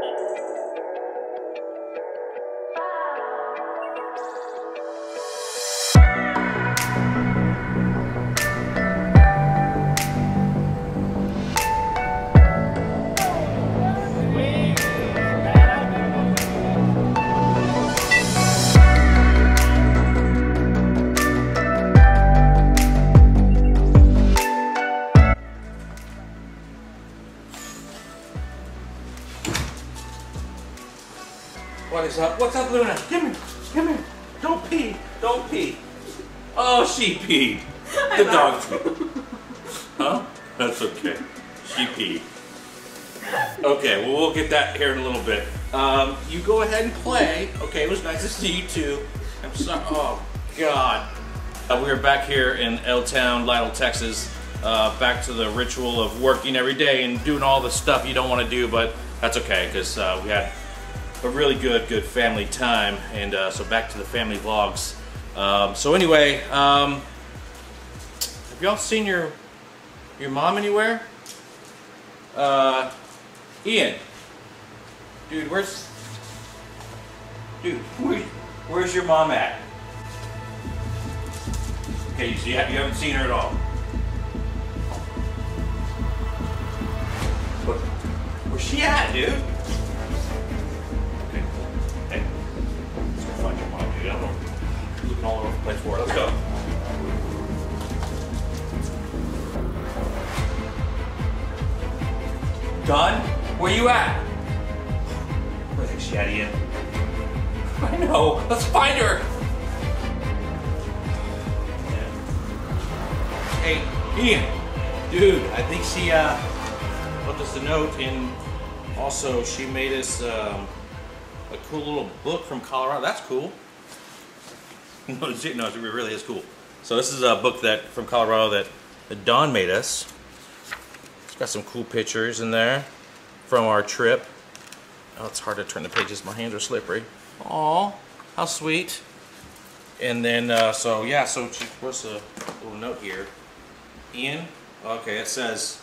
What up? What's up, Luna? Give me, give me. Don't pee. Don't pee. Oh, she peed. The dog peed. Huh? That's okay. She peed. Okay, well, we'll get that here in a little bit. Um, you go ahead and play. Okay, it was nice to see you too. I'm sorry. Oh, God. Uh, we are back here in L Town, Lytle, Texas. Uh, back to the ritual of working every day and doing all the stuff you don't want to do, but that's okay because uh, we had a really good, good family time. And uh, so back to the family vlogs. Um, so anyway, um, have y'all seen your your mom anywhere? Uh, Ian, dude, where's dude? Where, where's your mom at? Okay, so you, have, you haven't seen her at all. Where, where's she at, dude? Dawn, where you at? Where the she at, Ian? I know. Let's find her. Hey, Ian. Dude, I think she uh, left us a note and also she made us um, a cool little book from Colorado. That's cool. No, it no, it really is cool. So this is a book that from Colorado that, that Dawn made us. Got some cool pictures in there from our trip. Oh, it's hard to turn the pages. My hands are slippery. Aw, how sweet. And then, uh, so yeah, so puts a little note here. Ian, okay, it says,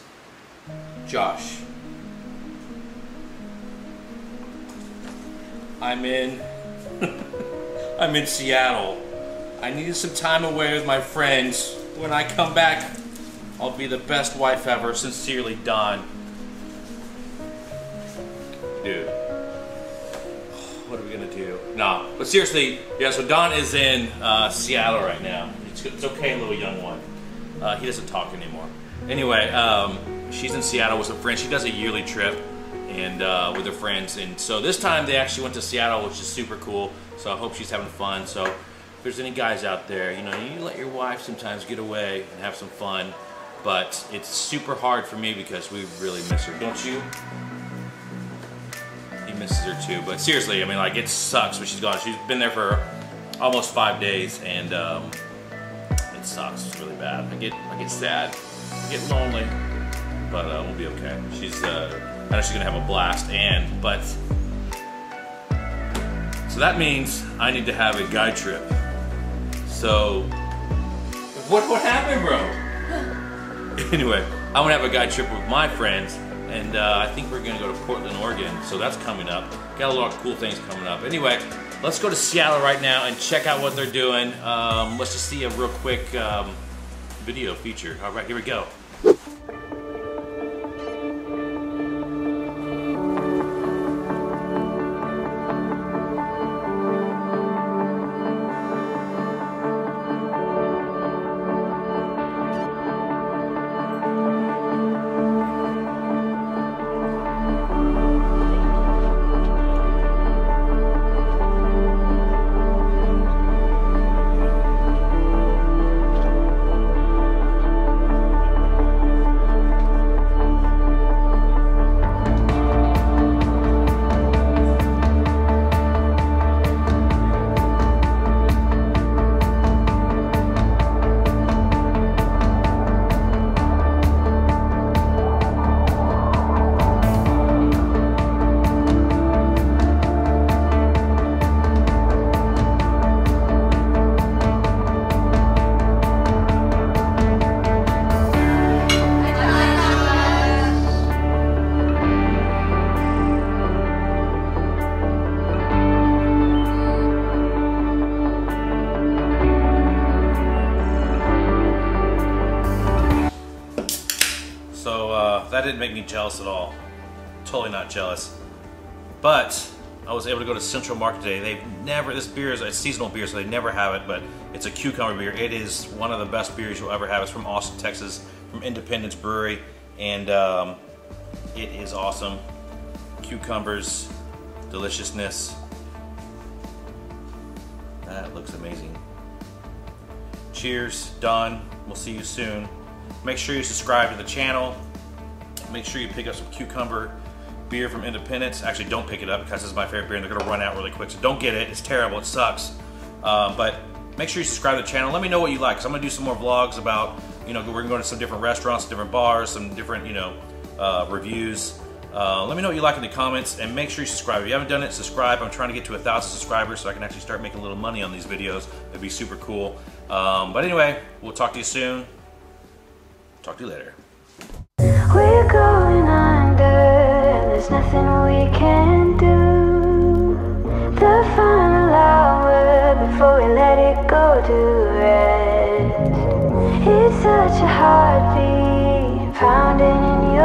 Josh. I'm in, I'm in Seattle. I needed some time away with my friends. When I come back, I'll be the best wife ever. Sincerely, Dawn. Dude. What are we gonna do? No, but seriously, yeah. So Dawn is in uh, Seattle right now. It's, it's okay, little young one. Uh, he doesn't talk anymore. Anyway, um, she's in Seattle with some friends. She does a yearly trip and uh, with her friends, and so this time they actually went to Seattle, which is super cool. So I hope she's having fun. So if there's any guys out there, you know, you let your wife sometimes get away and have some fun, but it's super hard for me because we really miss her, don't you? He misses her too, but seriously, I mean, like it sucks when she's gone. She's been there for almost five days, and um, it sucks. It's really bad. I get, I get sad, I get lonely, but uh, we'll be okay. She's, uh, I know she's gonna have a blast, and but so that means I need to have a guide trip. So, what what happened, bro? anyway, I'm gonna have a guide trip with my friends, and uh, I think we're gonna go to Portland, Oregon. So that's coming up. Got a lot of cool things coming up. Anyway, let's go to Seattle right now and check out what they're doing. Um, let's just see a real quick um, video feature. All right, here we go. Didn't make me jealous at all. Totally not jealous. But I was able to go to Central Market today. They've never, this beer is a seasonal beer, so they never have it, but it's a cucumber beer. It is one of the best beers you'll ever have. It's from Austin, Texas, from Independence Brewery, and um, it is awesome. Cucumbers, deliciousness. That looks amazing. Cheers, done. We'll see you soon. Make sure you subscribe to the channel. Make sure you pick up some cucumber beer from Independence. Actually, don't pick it up because it's my favorite beer and they're to run out really quick. So don't get it. It's terrible. It sucks. Um, but make sure you subscribe to the channel. Let me know what you like because I'm to do some more vlogs about, you know, we're to go to some different restaurants, different bars, some different, you know, uh, reviews. Uh, let me know what you like in the comments and make sure you subscribe. If you haven't done it, subscribe. I'm trying to get to a thousand subscribers so I can actually start making a little money on these videos. It'd be super cool. Um, but anyway, we'll talk to you soon. Talk to you later. There's nothing we can do. The final hour before we let it go to rest. It's such a heartbeat pounding